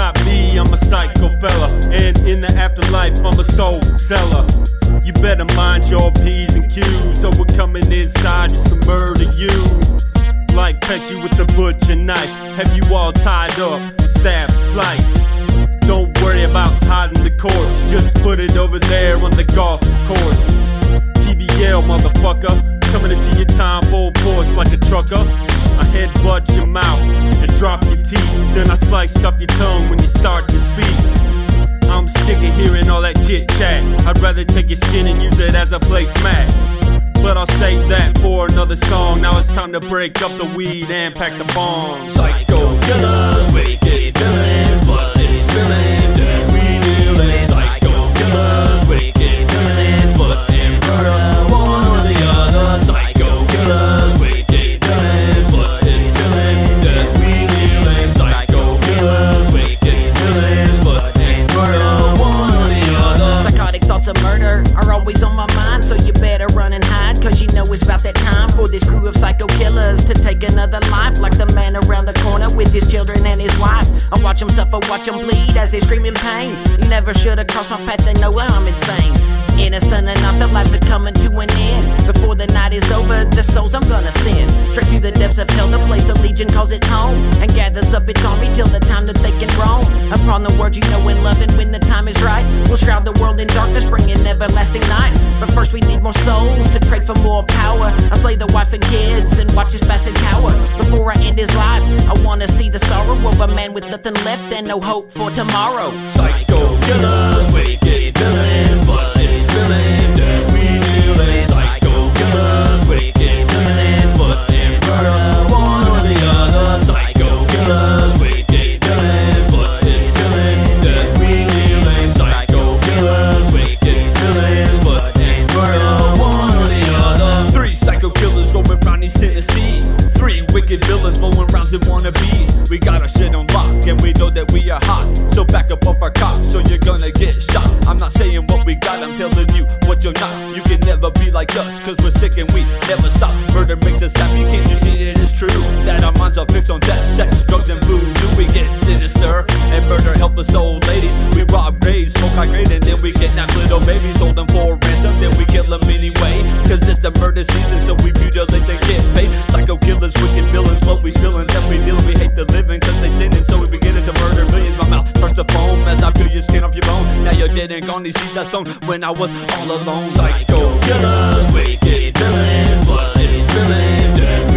I'm a psycho fella. And in the afterlife, I'm a soul seller. You better mind your P's and Q's. So we're coming inside just to murder you. Like Pesci with the butcher knife. Have you all tied up, stab, slice. Don't worry about hiding the corpse. Just put it over there on the golf course. TBL, motherfucker. Coming into your time full force like a trucker. I headbutt your mouth drop your teeth. Then I slice up your tongue when you start to speak. I'm sick of hearing all that chit chat. I'd rather take your skin and use it as a placemat. But I'll save that for another song. Now it's time to break up the weed and pack the bombs. Psycho killers, wicked psycho killers to take another life. Like the man around the corner with his children and his wife. I watch them suffer, watch them bleed as they scream in pain. You never should have crossed my path, they know what I'm insane. Innocent enough, their lives are coming to an end. Before the night is over, the souls I'm gonna send straight to the depths of hell, the place the legion calls its home, and gathers up its army till the time that they can roam. Upon the word you know and love, and when the time is right, we'll shroud the world in darkness, bringing everlasting night. But first, we need more souls to trade for more power. I slay the wife and kids and watch this bastard cower. Before I end his life, I wanna see the sorrow of a man with nothing left and no hope for tomorrow. Psycho killers, We got our shit on lock and we know that we are hot. So back up off our cops, so you're gonna get shot. I'm not saying what we got, I'm telling you what you're not. You can never be like us, cause we're sick and we never stop. Murder makes us happy, can't you see it is true? That our minds are fixed on death, sex, drugs, and voodoo. We get sinister and murder helpless old ladies. We rob graves, smoke high grade, and then we kidnap little babies, hold them for ransom, then we kill them anyway. Cause it's the murder season, so we Mouth foam as I peel your skin off your bone. Now you're dead and gone, these seeds I sown when I was all alone. Psycho killers, wicked villains, blood is spilling,